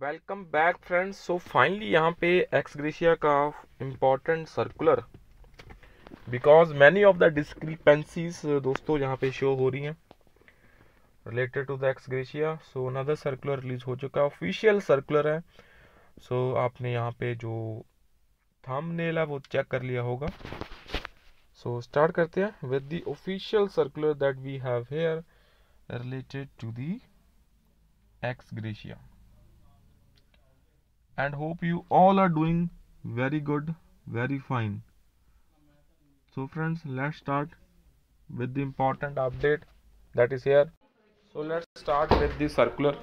Welcome back friends so finally यहाँ पे ex gratia का important circular because many of the discrepancies दोस्तों यहाँ पे शो हो रही हैं. Related to the ex gratia so another circular release हो चुका है. ऑफिशियल सर्कुलर है. सो so, आपने यहाँ पे जो थंबनेल है वो चेक कर लिया होगा. सो so, स्टार्ट करते हैं with the official circular that we have here related to the ex gratia and hope you all are doing very good very fine so friends let's start with the important update that is here so let's start with the circular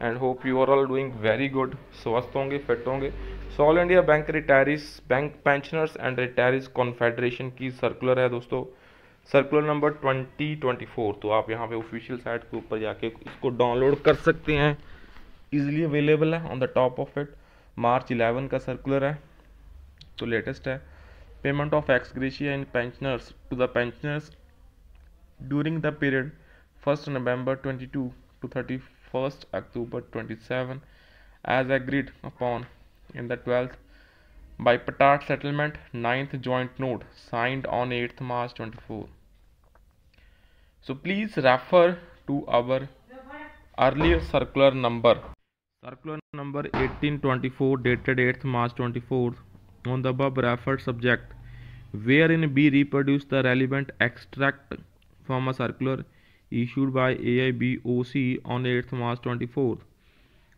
and hope you are all doing very good स्वस्थ होंगे fit होंगे so all India bank retirees bank pensioners and retirees confederation की circular है दोस्तों circular number 2024 तो आप यहाँ पे ऑफिशियल साइट के ऊपर जाके इसको डाउनलोड कर सकते हैं इजीली अवेलेबल है on the top of it March 11 का सर्कुलर है तो लेटेस्ट है. Payment of ex gratia in pensioners to the pensioners during the period first November 22 to thirty first October 27 as agreed upon in the twelfth by Patat settlement 9th joint note, signed on 8th March 24 so, please refer to our earlier circular number. Circular number 1824 dated 8th March 24 on the above referred subject wherein be reproduced the relevant extract from a circular issued by AIBOC on 8th March 24.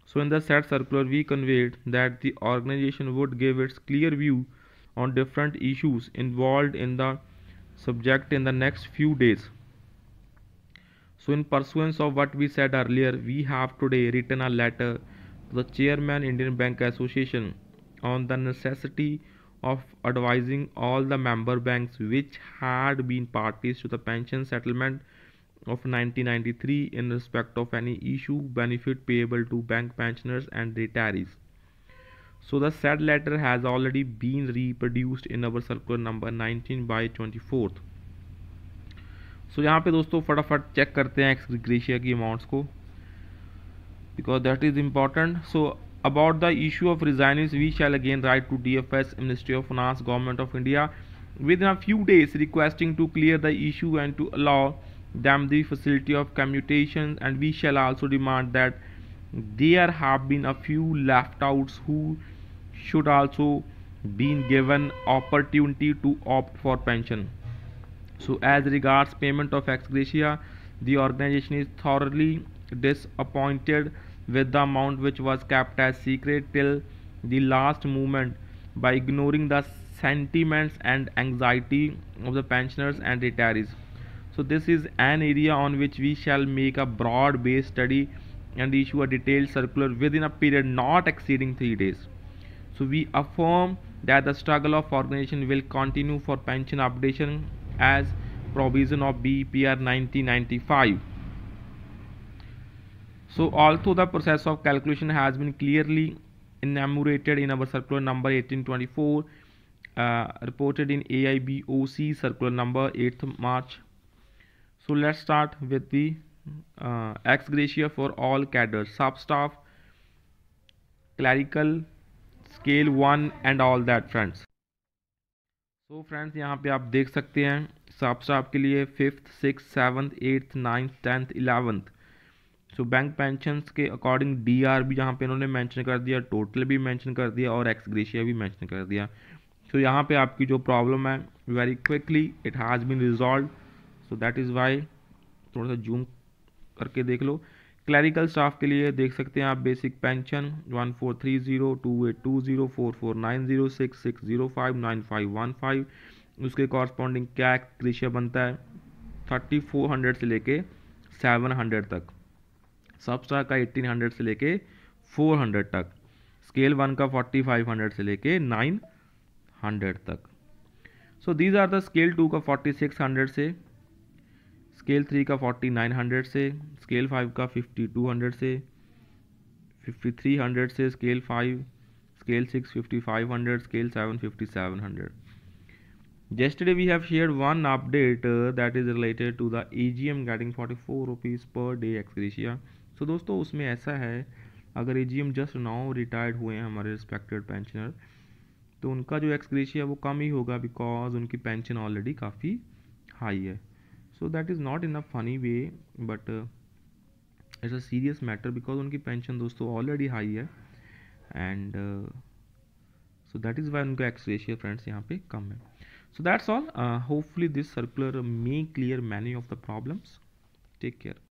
So in the said circular we conveyed that the organization would give its clear view on different issues involved in the subject in the next few days. So in pursuance of what we said earlier, we have today written a letter to the chairman Indian Bank Association on the necessity of advising all the member banks which had been parties to the pension settlement of 1993 in respect of any issue benefit payable to bank pensioners and retirees. So the said letter has already been reproduced in our circular number 19 by 24th. So यहाँ पे दोस्तों फटाफट check करते हैं ex gratia की amounts को। Because that is important so about the issue of resigning we shall again write to D F S ministry of finance government of India within a few days requesting to clear the issue and to allow them the facility of commutation and we shall also demand that there have been a few left out who should also been given opportunity to opt for pension so as regards payment of ex gratia the organization is thoroughly disappointed with the amount which was kept as secret till the last moment by ignoring the sentiments and anxiety of the pensioners and retirees. So this is an area on which we shall make a broad based study and issue a detailed circular within a period not exceeding 3 days. So we affirm that the struggle of organization will continue for pension updation as provision of BPR 1995 so although the process of calculation has been clearly enumerated in our circular number 1824 uh, reported in AIBOC circular number 8th March. So let's start with the uh, ex gratia for all cadres sub staff clerical scale 1 and all that friends so friends यहाँ पे आप देख सकते हैं साफ़ staff के लिए fifth six seventh eighth ninth tenth eleventh so bank pensions के अकॉर्डिंग डी आर भी यहाँ पे इन्होंने मेंशन कर दिया टोटल भी मेंशन कर दिया और एक्स ग्रेशिया भी मेंशन कर दिया। सो so, यहाँ पे आपकी जो प्रॉब्लम है very quickly it has been resolve so that is why थोड़ा सा जूम करके देख लो। क्लैरिकल स्टाफ के लिए देख सकते हैं आप basic pension one four three zero two eight two zero four four nine zero six six zero five nine five one five उसके कॉरस्पॉन्डिंग क्या क्रिशिया बनता है थर्टी फोर हंड्रेड से लेके सेवन हंड्रेड तक। सब स्टार का एट्टीन हंड्रेड से लेके फोर हंड्रेड तक। स्केल वन का फोर्टी फाइव हंड्रेड से लेके नाइन हंड्रेड तक। So these are the scale two का फोर्टी सिक्स हंड्रेड से स्केल थ्री का फोर्टी नाइन हंड्रेड से स्केल फाइव का फिफ्टी टू हंड्रेड से फिफ्टी थ्री हंड्रेड से scale five scale six fifty five hundred scale seven fifty seven hundred yesterday we have shared one update uh, that is related to the AGM getting 44 rupees per day ex gratia so दोस्तों उसमें ऐसा है अगर AGM just now retired हुए हैं हमारे respected pensioner तो उनका जो एक्सग्रेशिया है वो कम ही होगा बिकॉज़ उनकी पेंशन ऑलरेडी काफ़ी हाई है। so that is not in a funny way but it's a serious matter because उनकी पेंशन दोस्तों ऑलरेडी हाई है and so that is why उनका एक्सग्रेशिया फ्रेंड्स यहाँ पे कम है so that's all uh, hopefully this circular may clear many of the problems take care